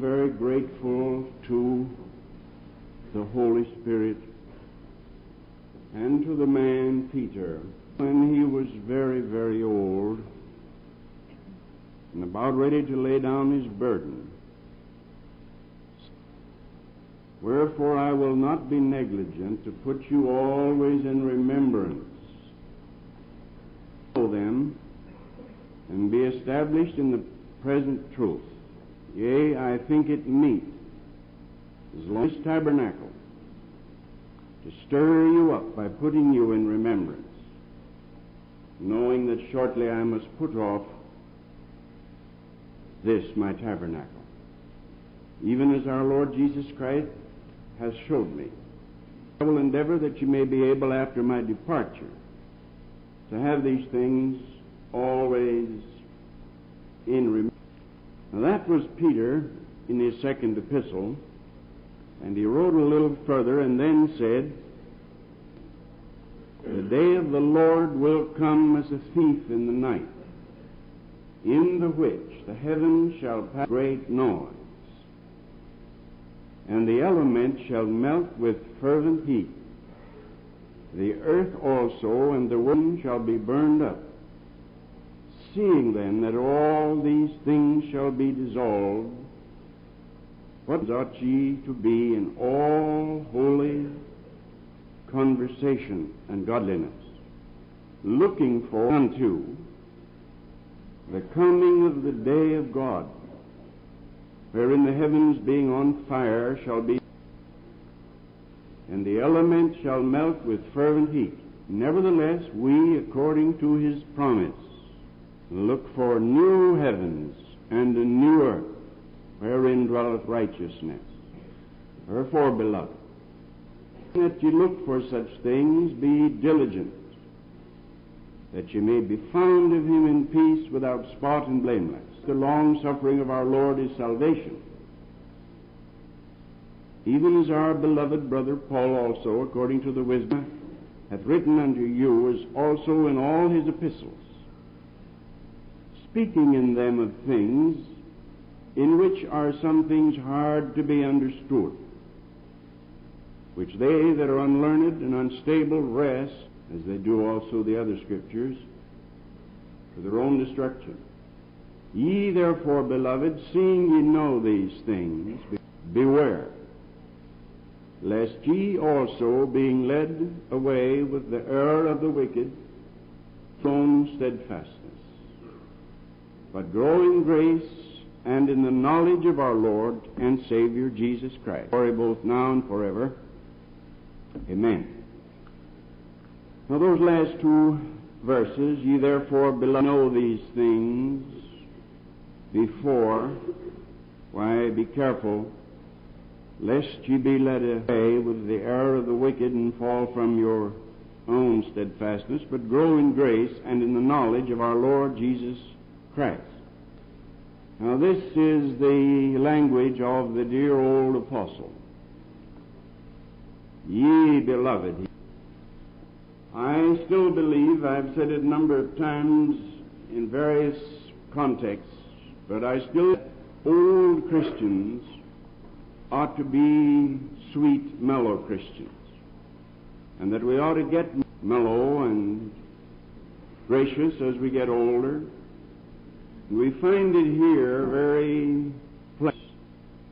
very grateful to the Holy Spirit and to the man Peter when he was very, very old and about ready to lay down his burden. Wherefore I will not be negligent to put you always in remembrance. Know them and be established in the present truth. Yea, I think it meet, as long as tabernacle, to stir you up by putting you in remembrance, knowing that shortly I must put off this my tabernacle, even as our Lord Jesus Christ has showed me. I will endeavor that you may be able after my departure to have these things always in remembrance. Now that was Peter in his second epistle, and he wrote a little further and then said, The day of the Lord will come as a thief in the night, in the which the heavens shall pass great noise, and the elements shall melt with fervent heat. The earth also and the wind shall be burned up. Seeing then that all these things shall be dissolved, what ought ye to be in all holy conversation and godliness, looking for unto the coming of the day of God, wherein the heavens being on fire shall be, and the elements shall melt with fervent heat. Nevertheless, we, according to his promise, look for new heavens and a new earth, wherein dwelleth righteousness. Wherefore, beloved, that ye look for such things, be diligent, that ye may be found of him in peace, without spot and blameless. The long suffering of our Lord is salvation. Even as our beloved brother Paul also, according to the wisdom, hath written unto you, as also in all his epistles, speaking in them of things in which are some things hard to be understood, which they that are unlearned and unstable wrest, as they do also the other scriptures, for their own destruction. Ye therefore, beloved, seeing ye know these things, beware, lest ye also, being led away with the error of the wicked, from steadfastness, but grow in grace and in the knowledge of our Lord and Savior Jesus Christ. Glory both now and forever. Amen. Now those last two verses, ye therefore beloved know these things before, why be careful lest ye be led away with the error of the wicked and fall from your own steadfastness, but grow in grace and in the knowledge of our Lord Jesus Christ. Now, this is the language of the dear old apostle. Ye beloved. I still believe, I've said it a number of times in various contexts, but I still, old Christians ought to be sweet, mellow Christians. And that we ought to get mellow and gracious as we get older. We find it here very plain.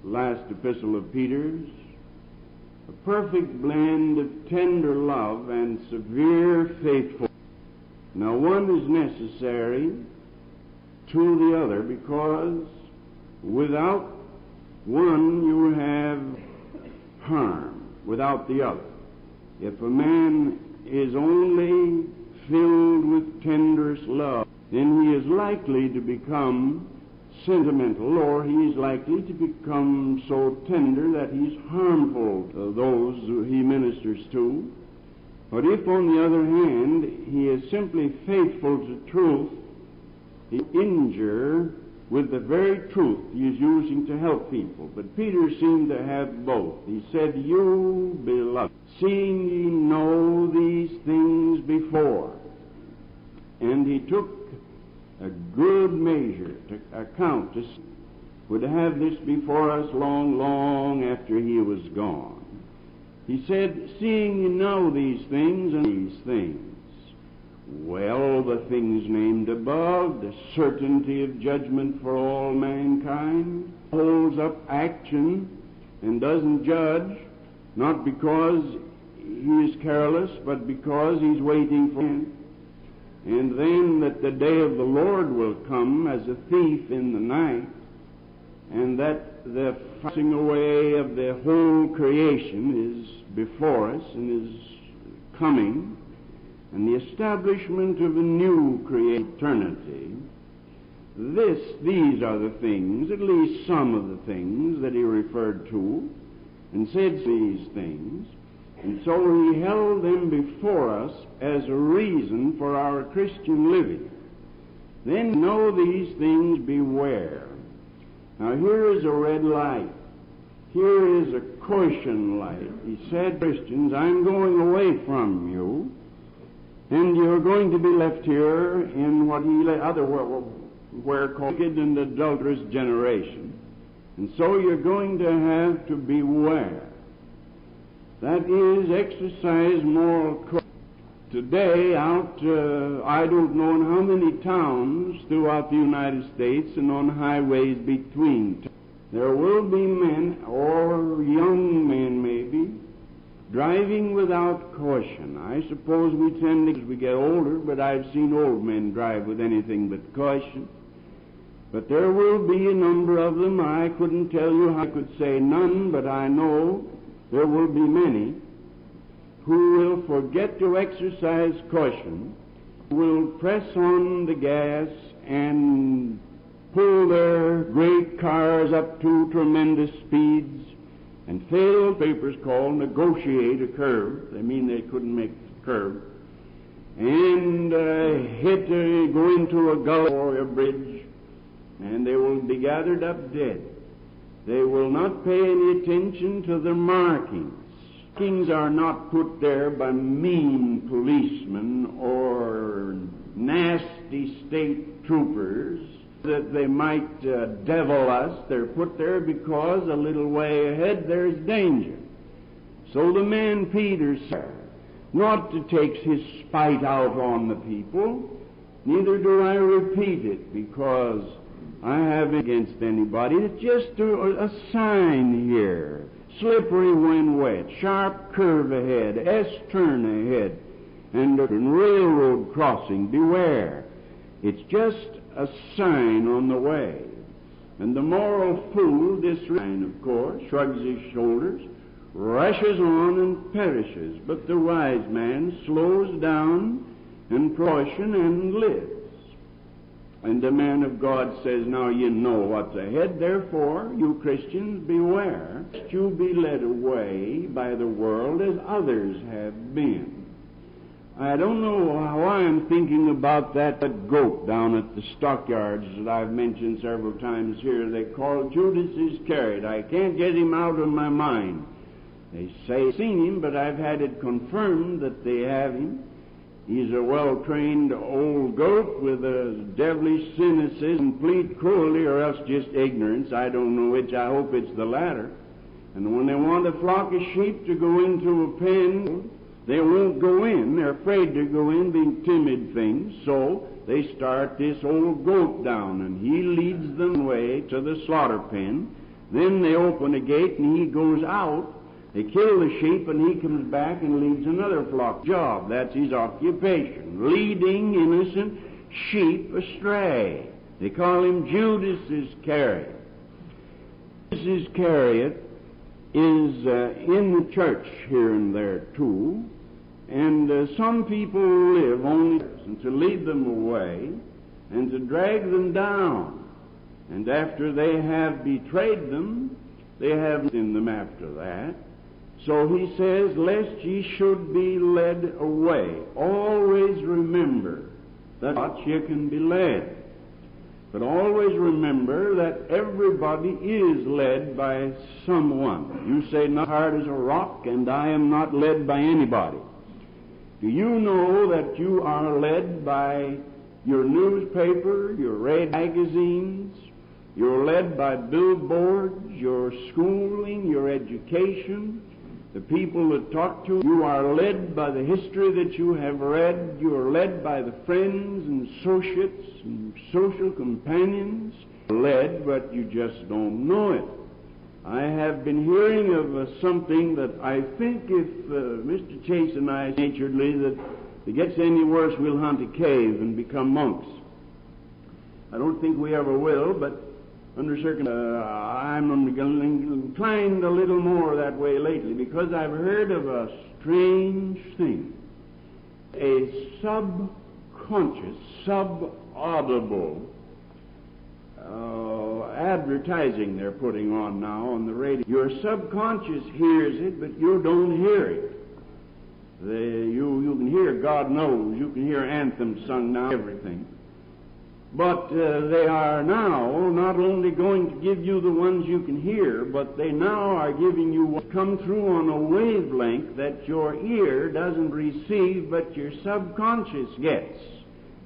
Last epistle of Peter's, a perfect blend of tender love and severe faithfulness. Now, one is necessary to the other because without one you have harm, without the other. If a man is only filled with tenderest love, then he is likely to become sentimental, or he is likely to become so tender that he's harmful to those he ministers to. But if, on the other hand, he is simply faithful to truth, he injure with the very truth he is using to help people. But Peter seemed to have both. He said, You, beloved, seeing ye know these things before. And he took a good measure to account to would have this before us long, long after he was gone. He said, Seeing you know these things and these things, well, the things named above, the certainty of judgment for all mankind, holds up action and doesn't judge, not because he is careless, but because he's waiting for him. And then that the day of the Lord will come as a thief in the night, and that the passing away of the whole creation is before us and is coming, and the establishment of a new created eternity. This, these are the things, at least some of the things that he referred to, and said these things. And so he held them before us as a reason for our Christian living. Then know these things, beware. Now here is a red light. Here is a caution light. He said, Christians, I'm going away from you, and you're going to be left here in what he other where called and adulterous generation. And so you're going to have to beware. That is, exercise moral courage. Today, out, uh, I don't know in how many towns throughout the United States and on highways between, there will be men, or young men maybe, driving without caution. I suppose we tend to, as we get older, but I've seen old men drive with anything but caution. But there will be a number of them. I couldn't tell you, I could say none, but I know there will be many who will forget to exercise caution, will press on the gas and pull their great cars up to tremendous speeds and fail papers called negotiate a curve. They mean they couldn't make the curve. And uh, hit, uh, go into a gully or a bridge, and they will be gathered up dead. They will not pay any attention to the markings Kings are not put there by mean policemen or nasty state troopers that they might uh, devil us. They're put there because a little way ahead there's danger. So the man Peter said, not to take his spite out on the people, neither do I repeat it because I have against anybody. It's just a, a sign here slippery when wet, sharp curve ahead, S turn ahead, and a railroad crossing, beware. It's just a sign on the way. And the moral fool, this sign, of course, shrugs his shoulders, rushes on and perishes. But the wise man slows down and caution and lives. And the man of God says, Now you know what's ahead, therefore, you Christians, beware, lest you be led away by the world as others have been. I don't know why I'm thinking about that, that goat down at the stockyards that I've mentioned several times here. They call Judas Iscariot. I can't get him out of my mind. They say seen him, but I've had it confirmed that they have him. He's a well-trained old goat with a devilish cynicism, complete cruelty, or else just ignorance. I don't know which. I hope it's the latter. And when they want a flock of sheep to go into a pen, they won't go in. They're afraid to go in, being timid things. So they start this old goat down, and he leads them away to the slaughter pen. Then they open a gate, and he goes out they kill the sheep and he comes back and leads another flock. Job, that's his occupation. Leading innocent sheep astray. They call him Judas Iscariot. Judas Iscariot is uh, in the church here and there too, and uh, some people live only to lead them away and to drag them down. And after they have betrayed them, they have in them after that. So he says, Lest ye should be led away. Always remember that not ye can be led. But always remember that everybody is led by someone. You say, Not hard as a rock, and I am not led by anybody. Do you know that you are led by your newspaper, your red magazines, You're led by billboards, your schooling, your education, the people that talk to you. Are led by the history that you have read. You are led by the friends and associates and social companions. Led, but you just don't know it. I have been hearing of uh, something that I think if uh, Mr. Chase and I naturedly that if it gets any worse, we'll hunt a cave and become monks. I don't think we ever will, but under certain, uh, I'm inclined a little more that way lately because I've heard of a strange thing, a subconscious, subaudible uh, advertising they're putting on now on the radio. Your subconscious hears it, but you don't hear it. The, you, you can hear God knows, you can hear anthems sung now, everything. But uh, they are now not only going to give you the ones you can hear, but they now are giving you what come through on a wavelength that your ear doesn't receive, but your subconscious gets.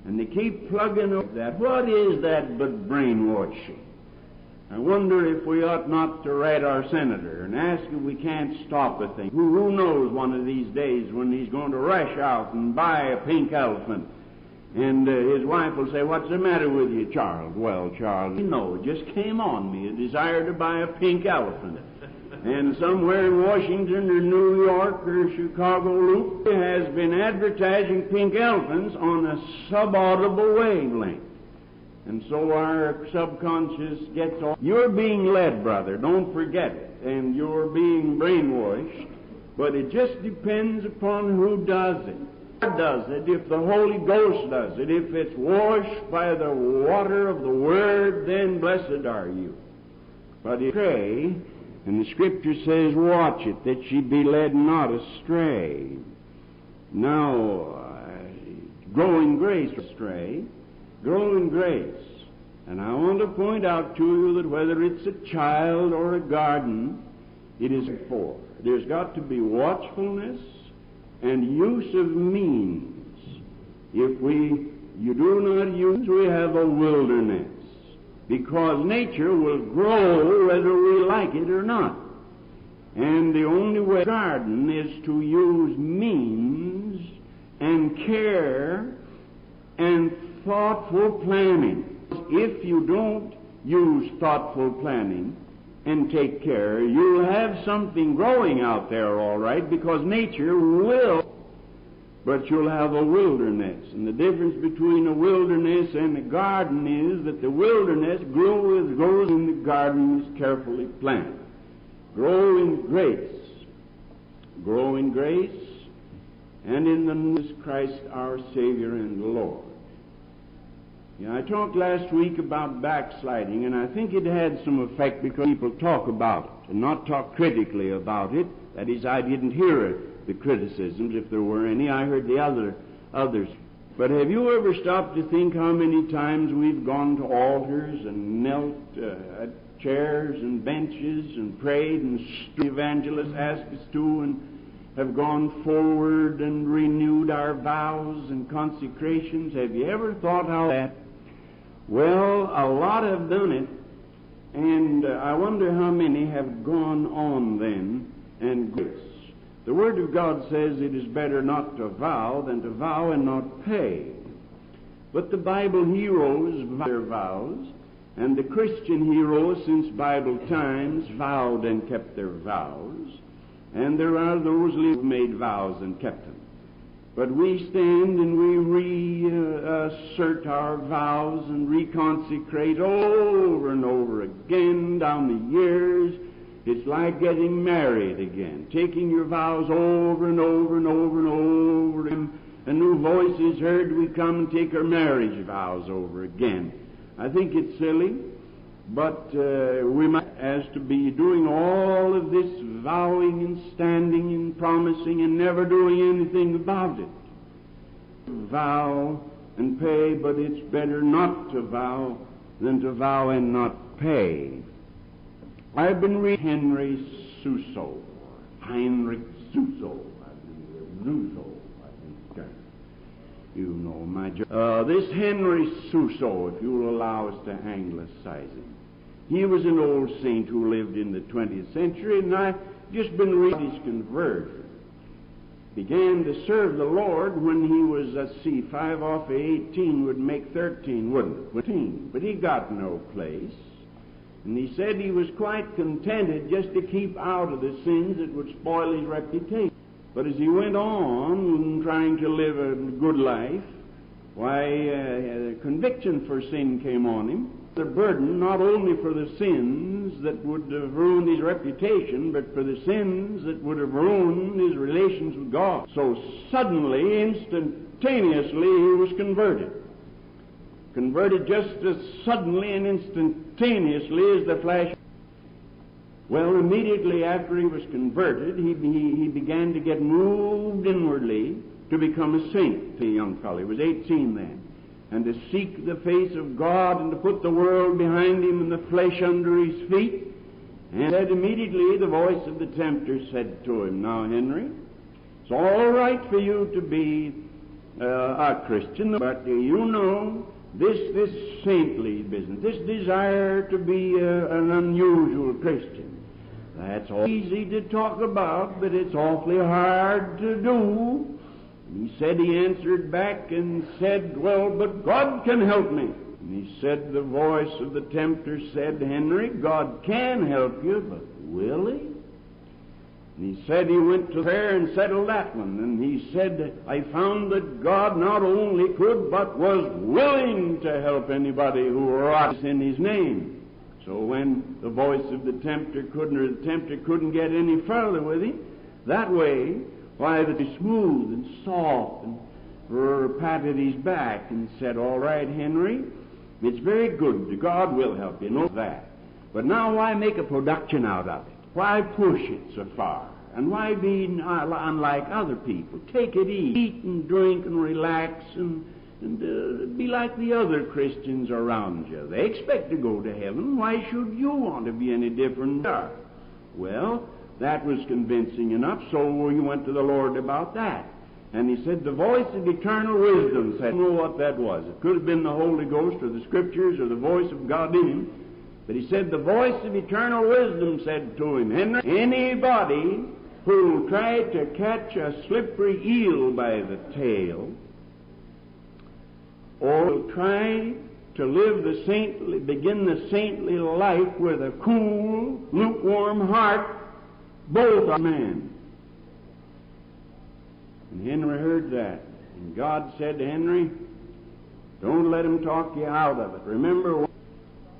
And they keep plugging up that. What is that but brainwashing? I wonder if we ought not to write our senator and ask if we can't stop the thing. Who, who knows one of these days when he's going to rush out and buy a pink elephant and uh, his wife will say, What's the matter with you, Charles? Well, Charles, you know, it just came on me a desire to buy a pink elephant. and somewhere in Washington or New York or Chicago loop has been advertising pink elephants on a subaudible wavelength. And so our subconscious gets off. You're being led, brother, don't forget it. And you're being brainwashed. But it just depends upon who does it does it, if the Holy Ghost does it, if it's washed by the water of the Word, then blessed are you. But if you pray, and the Scripture says, watch it, that ye be led not astray. Now, uh, grow in grace astray, grow in grace. And I want to point out to you that whether it's a child or a garden, it is for. There's got to be watchfulness, and use of means. If we you do not use, we have a wilderness. Because nature will grow whether we like it or not. And the only way to garden is to use means and care and thoughtful planning. If you don't use thoughtful planning, and take care, you'll have something growing out there, all right, because nature will, but you'll have a wilderness. And the difference between a wilderness and a garden is that the wilderness grows, grows in the garden is carefully planted. Grow in grace. Grow in grace and in the Christ our Savior and Lord. I talked last week about backsliding, and I think it had some effect because people talk about it and not talk critically about it. That is, I didn't hear the criticisms, if there were any. I heard the other others. But have you ever stopped to think how many times we've gone to altars and knelt uh, at chairs and benches and prayed and the evangelists asked us to and have gone forward and renewed our vows and consecrations? Have you ever thought how that well, a lot have done it, and uh, I wonder how many have gone on then and grace. The Word of God says it is better not to vow than to vow and not pay. But the Bible heroes their vows, and the Christian heroes since Bible times vowed and kept their vows, and there are those who made vows and kept them. But we stand and we reassert our vows and reconsecrate over and over again down the years. It's like getting married again, taking your vows over and over and over and over. And a new voice is heard, we come and take our marriage vows over again. I think it's silly, but uh, we might, as to be doing all of this vowing and standing and promising and never doing anything about it. Vow and pay, but it's better not to vow than to vow and not pay. I've been reading Henry Suso, Heinrich Suso, Suso, I think. You know my. Uh, this Henry Suso, if you'll allow us to anglicize him. He was an old saint who lived in the 20th century, and I just been reading his conversion. Began to serve the Lord when he was, let's see, five off of 18 would make 13, wouldn't it? 13. But he got no place. And he said he was quite contented just to keep out of the sins that would spoil his reputation. But as he went on trying to live a good life, why, uh, conviction for sin came on him. The burden not only for the sins that would have ruined his reputation, but for the sins that would have ruined his relations with God. So suddenly, instantaneously, he was converted. Converted just as suddenly and instantaneously as the flash. Well, immediately after he was converted, he, he, he began to get moved inwardly to become a saint. The young fellow, he was 18 then and to seek the face of God and to put the world behind him and the flesh under his feet. And that immediately the voice of the tempter said to him, Now, Henry, it's all right for you to be uh, a Christian, but you know this this saintly business, this desire to be uh, an unusual Christian. That's all easy to talk about, but it's awfully hard to do. He said, he answered back and said, Well, but God can help me. And he said, The voice of the tempter said, Henry, God can help you, but will he? And he said he went to there and settled that one. And he said, I found that God not only could, but was willing to help anybody who wrought in his name. So when the voice of the tempter couldn't, or the tempter couldn't get any further with him, that way, why, he smooth and soft and patted his back and said, All right, Henry, it's very good. God will help you. Know that. But now why make a production out of it? Why push it so far? And why be unlike other people? Take it easy. Eat and drink and relax and, and uh, be like the other Christians around you. They expect to go to heaven. Why should you want to be any different? Well, that was convincing enough, so he went to the Lord about that. And he said, The voice of eternal wisdom said, I don't know what that was. It could have been the Holy Ghost or the Scriptures or the voice of God in him. But he said, The voice of eternal wisdom said to him, Henry, anybody who tried to catch a slippery eel by the tail, or try to live the saintly, begin the saintly life with a cool, lukewarm heart, both are man. And Henry heard that. And God said to Henry, Don't let him talk you out of it. Remember,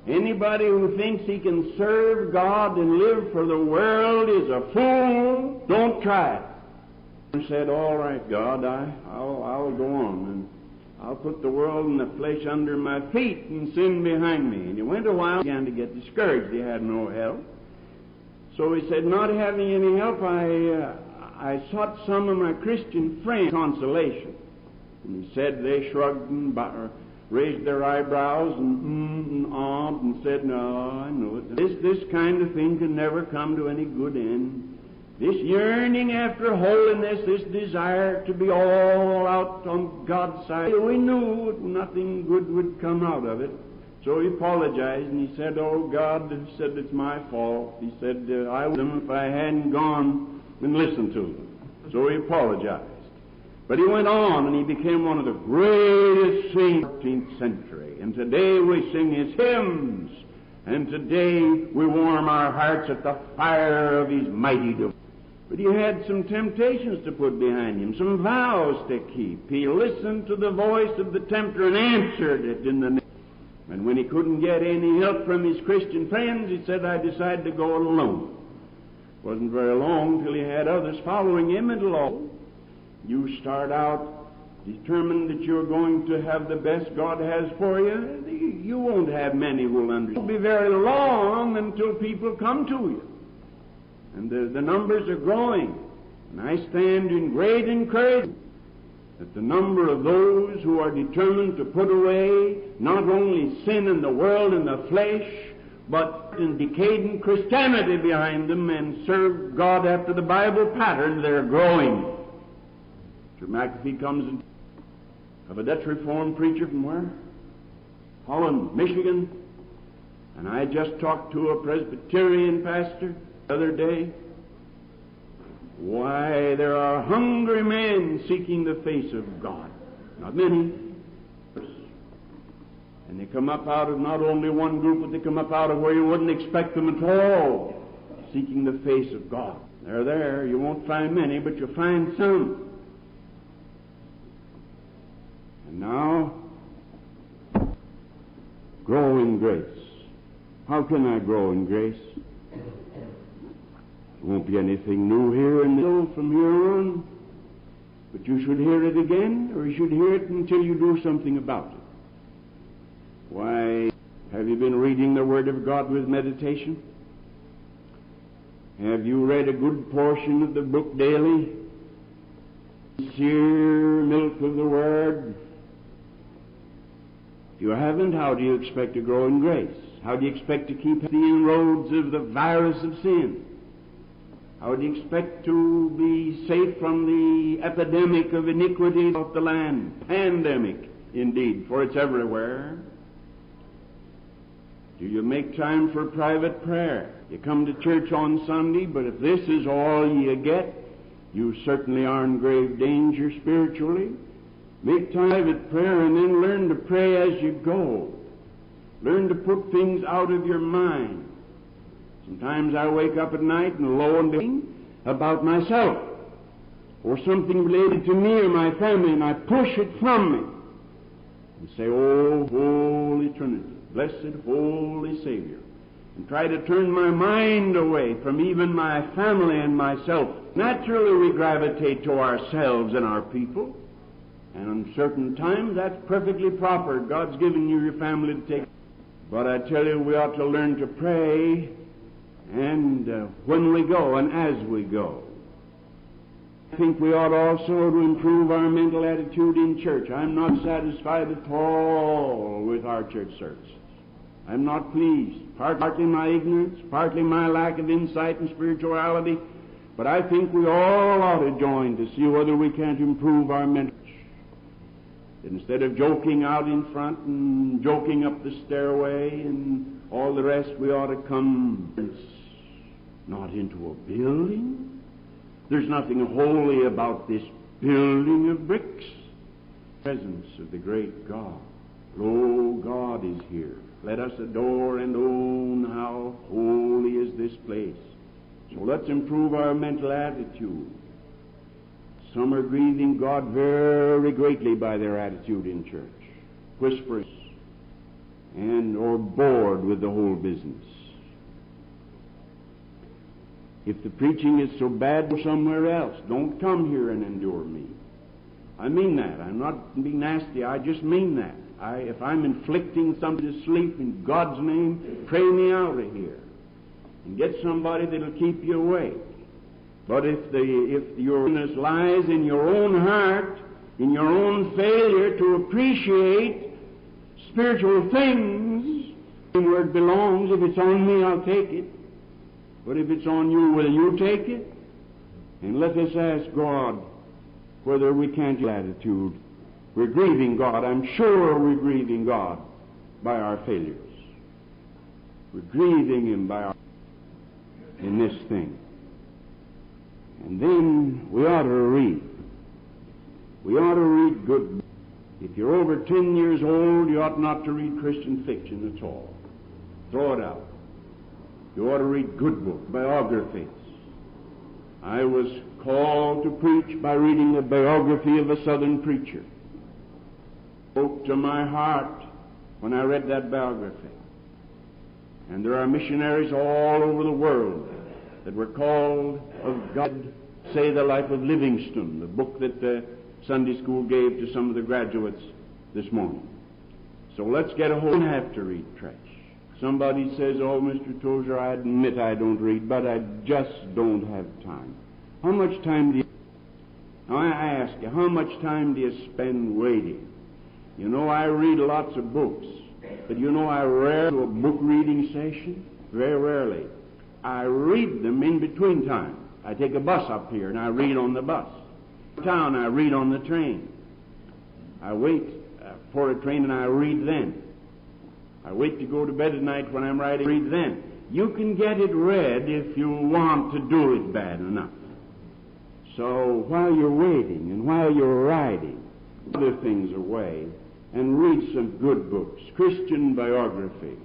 anybody who thinks he can serve God and live for the world is a fool. Don't try it. He said, All right, God, I, I'll, I'll go on. And I'll put the world and the flesh under my feet and sin behind me. And he went a while, began to get discouraged. He had no help. So he said, not having any help, I, uh, I sought some of my Christian friends consolation. And he said they shrugged and raised their eyebrows and mm and ahmed and said, no, I know it. This, this kind of thing can never come to any good end. This yearning after holiness, this desire to be all out on God's side, we knew nothing good would come out of it. So he apologized and he said, Oh, God, said, it's my fault. He said, uh, I would have if I hadn't gone and listened to them. So he apologized. But he went on and he became one of the greatest saints of the 13th century. And today we sing his hymns. And today we warm our hearts at the fire of his mighty devotion. But he had some temptations to put behind him, some vows to keep. He listened to the voice of the tempter and answered it in the name. And when he couldn't get any help from his Christian friends, he said, I decided to go alone. It wasn't very long till he had others following him, and lo, you start out determined that you're going to have the best God has for you. You won't have many who will understand. It won't be very long until people come to you. And the, the numbers are growing. And I stand in great encouragement that the number of those who are determined to put away not only sin in the world and the flesh, but in decaying Christianity behind them and serve God after the Bible pattern, they're growing. Mr. McAfee comes and of a Dutch Reformed preacher from where? Holland, Michigan. And I just talked to a Presbyterian pastor the other day. Why, there are hungry men seeking the face of God. Not many. And they come up out of not only one group, but they come up out of where you wouldn't expect them at all, seeking the face of God. They're there. You won't find many, but you'll find some. And now, grow in grace. How can I grow in grace? Won't be anything new here and the from here on. But you should hear it again, or you should hear it until you do something about it. Why, have you been reading the Word of God with meditation? Have you read a good portion of the book daily? Sincere milk of the Word. If you haven't, how do you expect to grow in grace? How do you expect to keep the inroads of the virus of sin? How would expect to be safe from the epidemic of iniquity of the land? Pandemic, indeed, for it's everywhere. Do you make time for private prayer? You come to church on Sunday, but if this is all you get, you certainly are in grave danger spiritually. Make time prayer and then learn to pray as you go. Learn to put things out of your mind. Sometimes I wake up at night and lo and behold, about myself or something related to me or my family, and I push it from me and say, Oh, Holy Trinity, blessed Holy Savior, and try to turn my mind away from even my family and myself. Naturally, we gravitate to ourselves and our people, and on certain times that's perfectly proper. God's given you your family to take. But I tell you, we ought to learn to pray, and uh, when we go and as we go. I think we ought also to improve our mental attitude in church. I'm not satisfied at all with our church service. I'm not pleased. Partly my ignorance, partly my lack of insight and spirituality. But I think we all ought to join to see whether we can't improve our mental. Instead of joking out in front and joking up the stairway and all the rest, we ought to come not into a building. There's nothing holy about this building of bricks. Presence of the great God. Lo, God is here. Let us adore and own how holy is this place. So let's improve our mental attitude. Some are grieving God very greatly by their attitude in church, whispering, and or bored with the whole business. If the preaching is so bad, go somewhere else. Don't come here and endure me. I mean that. I'm not being nasty. I just mean that. I, if I'm inflicting somebody to sleep in God's name, pray me out of here. And get somebody that'll keep you awake. But if the if your weakness lies in your own heart, in your own failure to appreciate spiritual things, where it belongs, if it's on me, I'll take it. But if it's on you, will you take it? And let us ask God whether we can't attitude. We're grieving God. I'm sure we're grieving God by our failures. We're grieving Him by our in this thing. And then we ought to read. We ought to read good. If you're over 10 years old, you ought not to read Christian fiction at all. Throw it out. You ought to read good books, biographies. I was called to preach by reading the biography of a Southern preacher. Spoke to my heart when I read that biography. And there are missionaries all over the world that were called of God, say the life of Livingstone, the book that the Sunday school gave to some of the graduates this morning. So let's get a whole have to read trash. Somebody says, Oh, Mr. Tozer, I admit I don't read, but I just don't have time. How much time do you now I ask you, how much time do you spend waiting? You know, I read lots of books, but you know I rarely do a book reading session. Very rarely. I read them in between time. I take a bus up here and I read on the bus. Town, I read on the train. I wait uh, for a train and I read then. I wait to go to bed at night when I'm writing, read then. You can get it read if you want to do it bad enough. So while you're waiting and while you're writing, other things away and read some good books, Christian biography,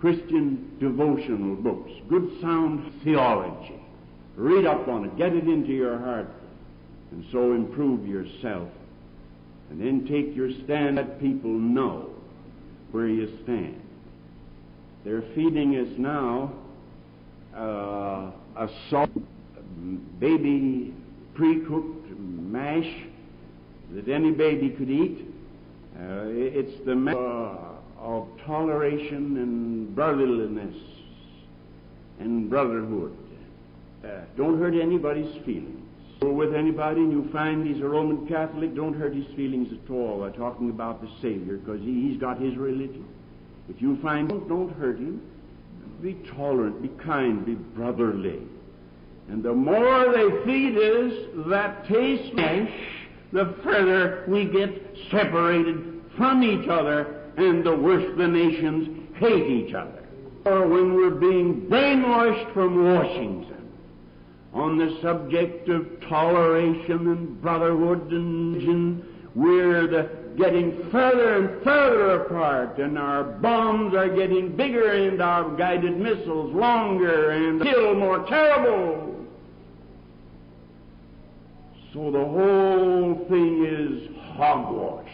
Christian devotional books, good sound theology. Read up on it, get it into your heart, and so improve yourself. And then take your stand, let people know where you stand. They're feeding us now uh, a salt, baby pre-cooked mash that any baby could eat. Uh, it's the mash of toleration and brotherliness and brotherhood. Uh, don't hurt anybody's feelings. Go with anybody and you find he's a Roman Catholic, don't hurt his feelings at all by talking about the Savior because he, he's got his religion. If you find don't, don't hurt him, be tolerant, be kind, be brotherly. And the more they feed us that taste flesh, the further we get separated from each other, and the worse the nations hate each other. Or when we're being brainwashed from Washington on the subject of toleration and brotherhood and we're the getting further and further apart, and our bombs are getting bigger, and our guided missiles longer, and still more terrible. So the whole thing is hogwash.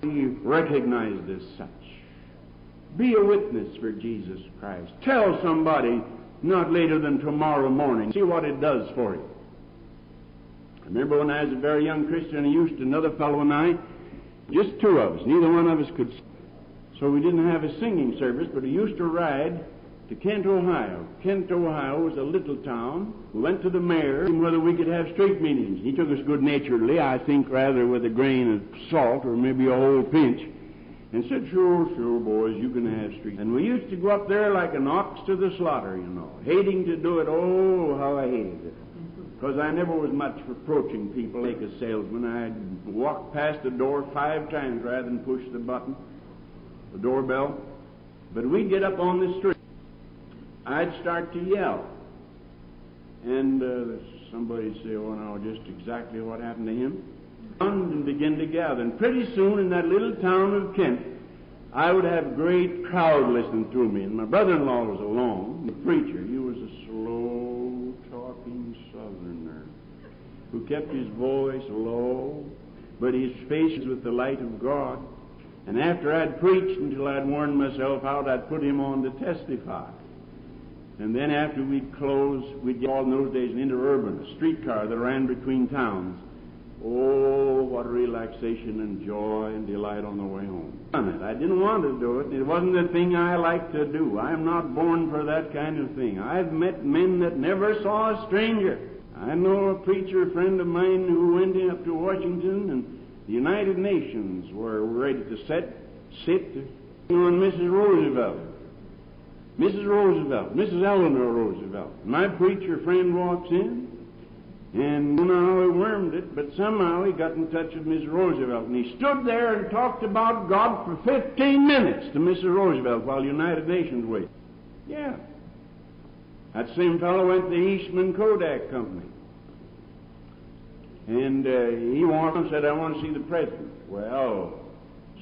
Be recognized as such. Be a witness for Jesus Christ. Tell somebody not later than tomorrow morning. See what it does for you. I remember when I was a very young Christian, I used to, another fellow and I, just two of us, neither one of us could. sing. So we didn't have a singing service, but we used to ride to Kent, Ohio. Kent, Ohio was a little town. We went to the mayor and whether we could have street meetings. He took us good naturedly, I think rather with a grain of salt or maybe a whole pinch, and said, Sure, sure, boys, you can have street. And we used to go up there like an ox to the slaughter, you know, hating to do it. Oh, how I hated it. Because I never was much for approaching people like a salesman. I'd walk past the door five times rather than push the button, the doorbell. But we'd get up on the street. I'd start to yell. And uh, somebody'd say, oh, now, just exactly what happened to him. And begin to gather. And pretty soon in that little town of Kent, I would have a great crowd listening to me. And my brother-in-law was along, the preacher. He was a slow talking southerner who kept his voice low, but his face was with the light of God. And after I'd preached until I'd worn myself out, I'd put him on to testify. And then after we'd close, we'd get all in those days an interurban, a streetcar that ran between towns. Oh, what relaxation and joy and delight on the way home. I didn't want to do it. It wasn't the thing I liked to do. I'm not born for that kind of thing. I've met men that never saw a stranger. I know a preacher friend of mine who went up to Washington and the United Nations were ready to set, sit on Mrs. Roosevelt. Mrs. Roosevelt, Mrs. Eleanor Roosevelt. My preacher friend walks in, and don't know how he wormed it, but somehow he got in touch with Mrs. Roosevelt, and he stood there and talked about God for 15 minutes to Mrs. Roosevelt while United Nations waited. Yeah. That same fellow went to the Eastman Kodak Company. And uh, he wanted, said, I want to see the president. Well,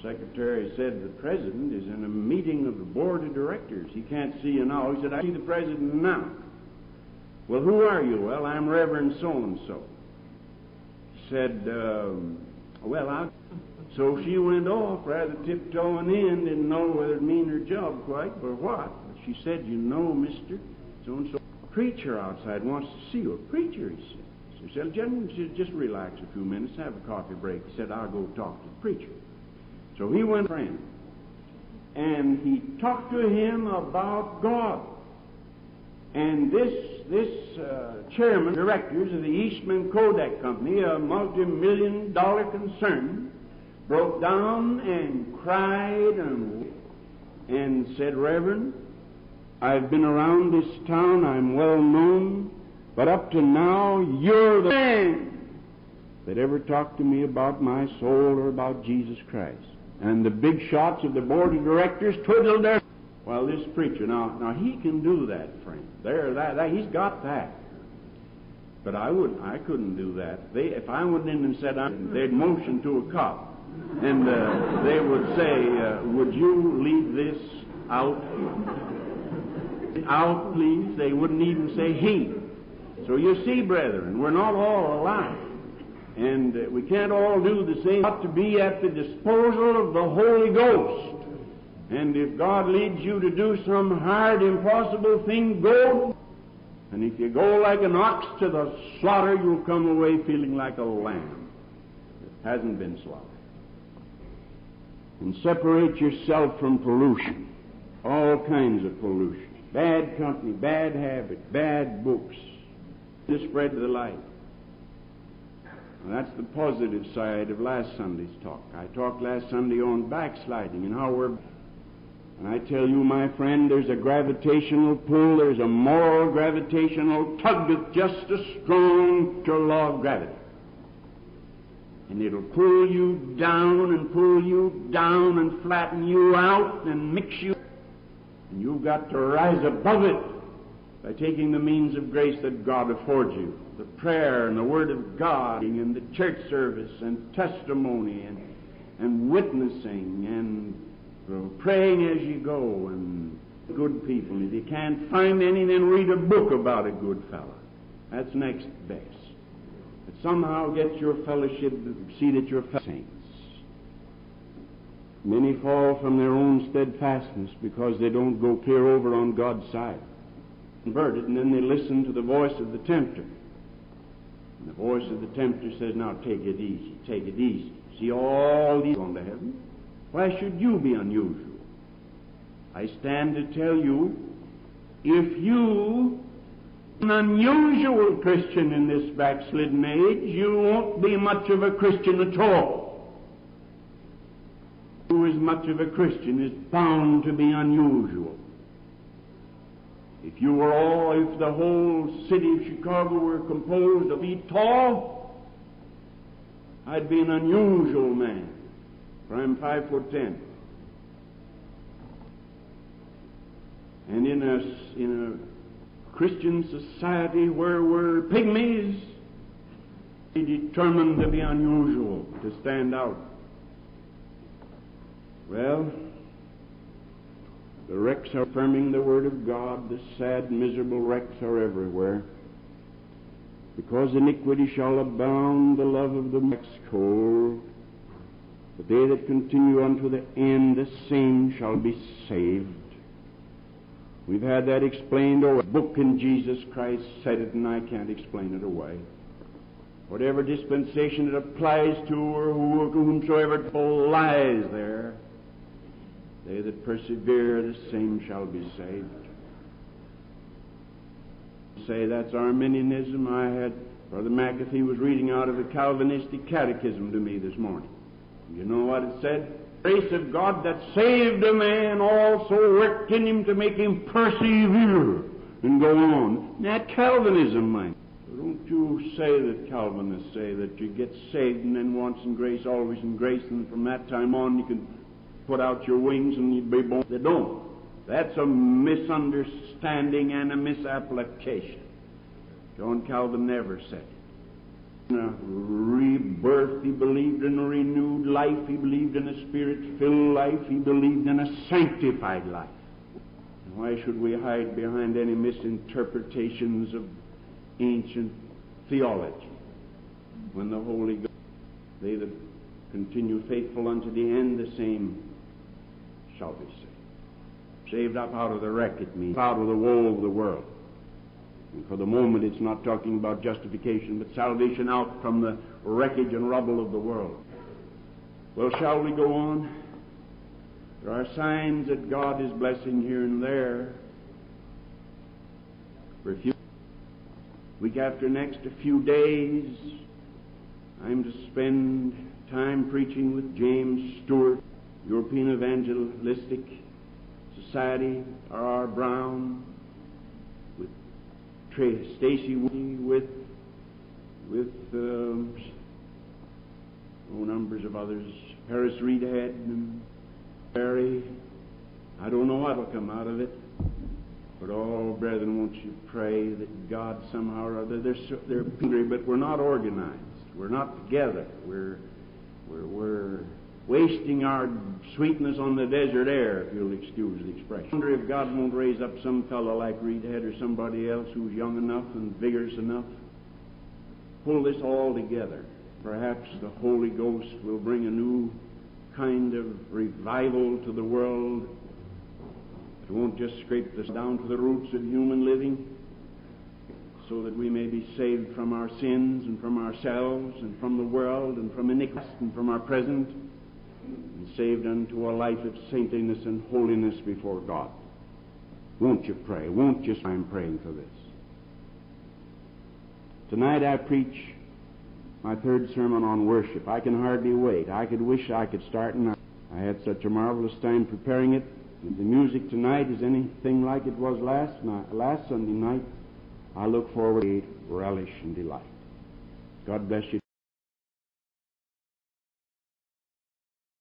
secretary said the president is in a meeting of the board of directors. He can't see you now. He said, I see the president now. Well, who are you? Well, I'm Reverend so and so. Said, um, well, I. So she went off, rather tiptoeing in, didn't know whether to mean her job quite or what. But she said, You know, Mister so and so, preacher outside wants to see you. A preacher, he said. So he said, Gentlemen, just relax a few minutes, have a coffee break. He said, I'll go talk to the preacher. So he went friend. And he talked to him about God. And this this uh, chairman, directors of the Eastman Kodak Company, a multi-million dollar concern, broke down and cried and and said, Reverend, I've been around this town, I'm well known, but up to now you're the man that ever talked to me about my soul or about Jesus Christ. And the big shots of the board of directors twiddled their Well, this preacher now, now he can do that, friend. There, that, that he's got that. But I wouldn't, I couldn't do that. They, if I went in and said, I, they'd motion to a cop, and uh, they would say, uh, "Would you leave this out? Out, please." They wouldn't even say he. So you see, brethren, we're not all alike, and uh, we can't all do the same. Got to be at the disposal of the Holy Ghost. And if God leads you to do some hard, impossible thing, go. And if you go like an ox to the slaughter, you'll come away feeling like a lamb that hasn't been slaughtered. And separate yourself from pollution, all kinds of pollution, bad company, bad habit, bad books, Just spread the light. That's the positive side of last Sunday's talk. I talked last Sunday on backsliding and how we're and I tell you, my friend, there's a gravitational pull, there's a moral gravitational tug that's just as strong to law of gravity. And it'll pull you down and pull you down and flatten you out and mix you. And you've got to rise above it by taking the means of grace that God affords you. The prayer and the Word of God and the church service and testimony and, and witnessing and so praying as you go and good people. If you can't find any, then read a book about a good fellow. That's next best. But somehow get your fellowship, see that you're saints. Many fall from their own steadfastness because they don't go clear over on God's side. Converted, and then they listen to the voice of the tempter. And the voice of the tempter says, Now take it easy, take it easy. See all these going to heaven? Why should you be unusual? I stand to tell you, if you an unusual Christian in this backslidden age, you won't be much of a Christian at all. Who is much of a Christian is bound to be unusual. If you were all, if the whole city of Chicago were composed of feet tall, I'd be an unusual man. For I'm five foot ten. And in a, in a Christian society where we're pygmies, he determined to be unusual, to stand out. Well, the wrecks are affirming the Word of God. The sad, miserable wrecks are everywhere. Because iniquity shall abound, the love of the wax cold. But they that continue unto the end, the same shall be saved. We've had that explained over. A book in Jesus Christ said it, and I can't explain it away. Whatever dispensation it applies to, or to whomsoever it lies there, they that persevere, the same shall be saved. Say that's Arminianism. I had Brother McAfee was reading out of the Calvinistic Catechism to me this morning. You know what it said? grace of God that saved a man also worked in him to make him persevere and go on. That Calvinism, mind. Don't you say that Calvinists say that you get saved and then once in grace, always in grace, and from that time on you can put out your wings and you'd be born. They don't. That's a misunderstanding and a misapplication. John Calvin never said it rebirth. He believed in a renewed life. He believed in a spirit-filled life. He believed in a sanctified life. And why should we hide behind any misinterpretations of ancient theology when the Holy Ghost, they that continue faithful unto the end, the same shall be saved. Saved up out of the wreck, it means, out of the woe of the world. And for the moment, it's not talking about justification, but salvation out from the wreckage and rubble of the world. Well, shall we go on? There are signs that God is blessing here and there. For a few week after next, a few days, I'm to spend time preaching with James Stewart, European Evangelistic Society, R.R. Brown, Stacy with with um, oh, numbers of others. Paris Reidhead and Barry I don't know what will come out of it. But oh, brethren, won't you pray that God somehow or other, they're, they're but we're not organized. We're not together. We're, we're, we're wasting our sweetness on the desert air, if you'll excuse the expression. I wonder if God won't raise up some fellow like Reidhead or somebody else who's young enough and vigorous enough. Pull this all together. Perhaps the Holy Ghost will bring a new kind of revival to the world it won't just scrape us down to the roots of human living so that we may be saved from our sins and from ourselves and from the world and from iniquity and from our present and saved unto a life of saintliness and holiness before God. Won't you pray? Won't you? I'm praying for this. Tonight I preach my third sermon on worship. I can hardly wait. I could wish I could start now. I had such a marvelous time preparing it. If the music tonight is anything like it was last night, last Sunday night, I look forward to relish and delight. God bless you.